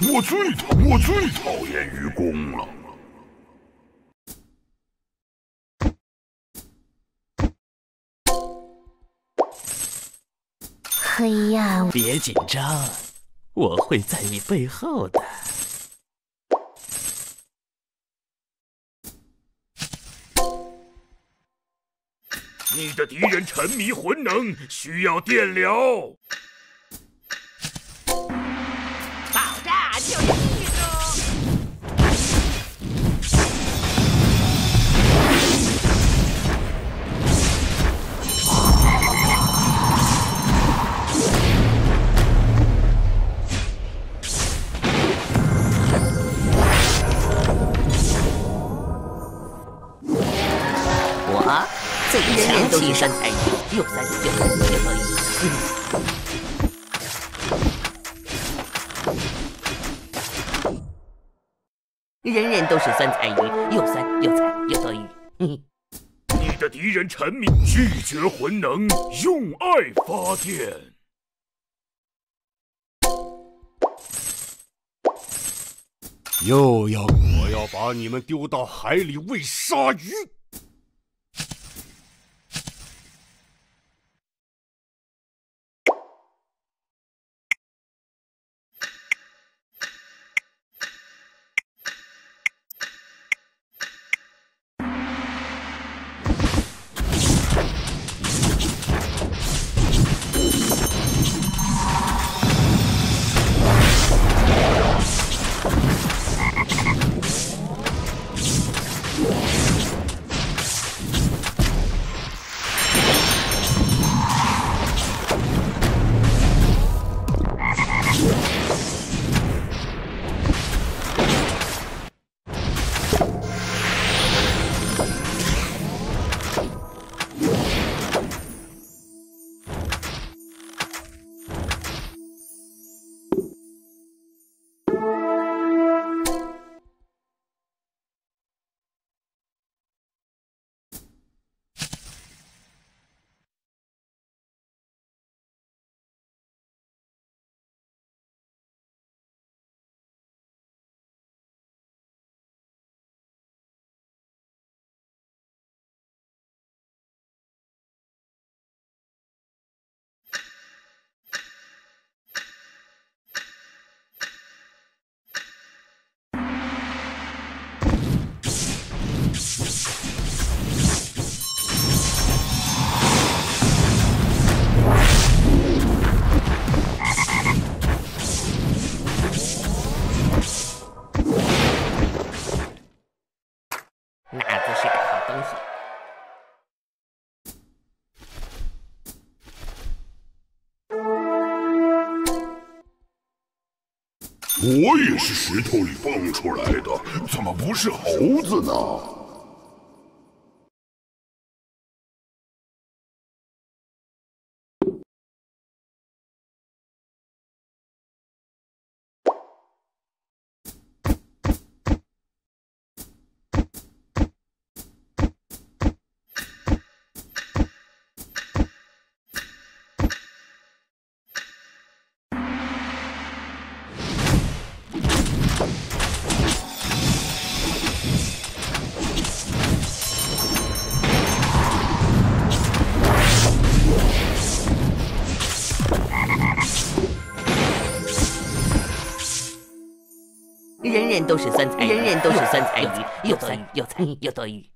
我最讨我最讨厌愚公了。黑呀，别紧张，我会在你背后的。你的敌人沉迷魂能，需要电疗。最强气三才艺，又三又三又得一。人人都是三才鱼，又三又才又得一。嗯你的敌人沉迷拒绝魂能，用爱发电。又要我要把你们丢到海里喂鲨鱼。我也是石头里蹦出来的，怎么不是猴子呢？人人都是酸菜，人人都是酸菜鱼，又酸又菜又得一。